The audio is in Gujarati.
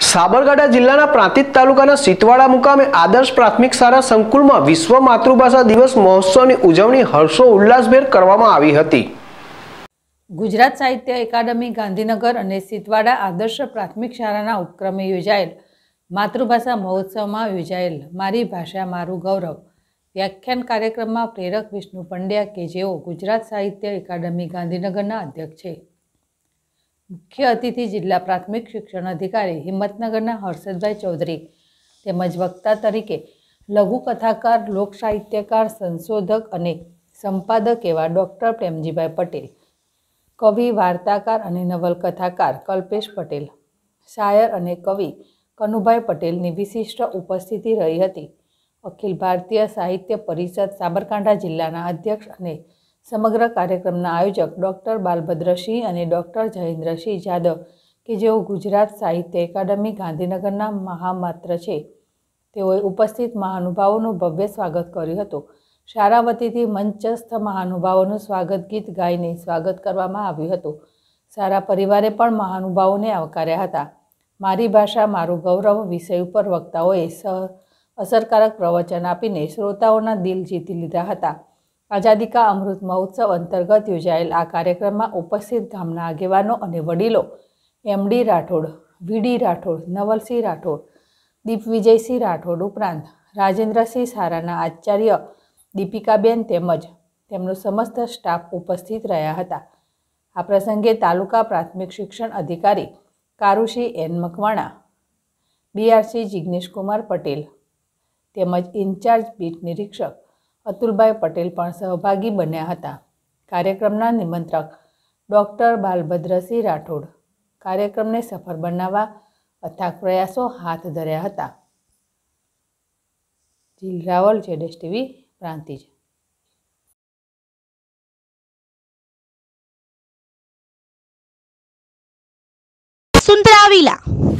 સાબરકાંઠા જિલ્લાના પ્રાંતિજ તાલુકાના સિતવાડા મુકામે આદર્શ પ્રાથમિક શાળા સંકુલમાં વિશ્વ માતૃભાષા દિવસ મહોત્સવની ઉજવણી હર્ષો ઉલ્લાસભેર કરવામાં આવી હતી. ગુજરાત સાહિત્ય એકાદમી ગાંધીનગર અને સિતવાડા આદર્શ પ્રાથમિક શાળાના ઉપક્રમે યોજાયેલ માતૃભાષા મહોત્સવમાં યોજાયેલ મારી ભાષા, મારું ગૌરવ વ્યાખ્યાન કાર્યક્રમમાં પ્રેરક વિષ્ણુ પંડ્યા કે જેઓ ગુજરાત સાહિત્ય એકાડમી, ગાંધીનગરના અધ્યક્ષ છે. મુખ્ય અતિથિ જિલ્લા પ્રાથમિક શિક્ષણ અધિકારી હિંમતનગરના હર્ષદભાઈ ચૌધરી તેમજ વક્તા તરીકે લઘુકથાકાર લોક સાહિત્યકાર, સંશોધક અને સંપાદક એવા ડૉક્ટર પ્રેમજીભાઈ પટેલ, કવિ, વાર્તાકાર અને નવલકથાકાર કલ્પેશ પટેલ, શાયર અને કવિ કનુભાઈ પટેલની વિશિષ્ટ ઉપસ્થિતિ રહી હતી. અખિલ ભારતીય સાહિત્ય પરિષદ સાબરકાંઠા જિલ્લાના અધ્યક્ષ અને સમગ્ર કાર્યક્રમના આયોજક ડૉક્ટર બાલભદ્રસિંહ અને ડૉક્ટર જયેન્દ્રસિંહ જાદવ, કે જેઓ ગુજરાત સાહિત્ય એકાડમી ગાંધીનગરના મહામાત્ર છે. તેઓએ ઉપસ્થિત મહાનુભાવોનું ભવ્ય સ્વાગત કર્યું હતું. શાળા વતીથી મંચસ્થ મહાનુભાવોનું સ્વાગત ગીત ગાઈને સ્વાગત કરવામાં આવ્યું હતું. સારા પરિવારે પણ મહાનુભાવોને આવકાર્યા હતા. મારી ભાષા, મારું ગૌરવ વિષય ઉપર વક્તાઓએ અસરકારક પ્રવચન આપીને શ્રોતાઓના દિલ જીતી લીધા હતા. આઝાદી કા અમૃત મહોત્સવ અંતર્ગત યોજાયેલ આ કાર્યક્રમમાં ઉપસ્થિત ગામના આગેવાનો અને વડીલો એમડી રાઠોડ વીડી રાઠોડ, નવલસિંહ રાઠોડ, દીપવિજયસિંહ રાઠોડ ઉપરાંત રાજેન્દ્રસિંહ સારાના આચાર્ય દીપિકાબેન તેમજ તેમનો સમસ્ત સ્ટાફ ઉપસ્થિત રહ્યા હતા. આ પ્રસંગે તાલુકા પ્રાથમિક શિક્ષણ અધિકારી કારુશી એન મકવાણા બીઆરસી જિગ્નેશકુમાર પટેલ તેમજ ઇન્ચાર્જ બીટ નિરીક્ષક અતુલભાઈ પટેલ પણ સહભાગી બન્યા હતા. કાર્યક્રમના નિમંત્રક ડૉક્ટર બાલભદ્રસિંહ રાઠોડ. કાર્યક્રમને સફળ બનાવવા અથાગ પ્રયાસો હાથ ધર્યા હતા. જીલ Raval જેડેશ TV, Prantij. Vasundhara villa.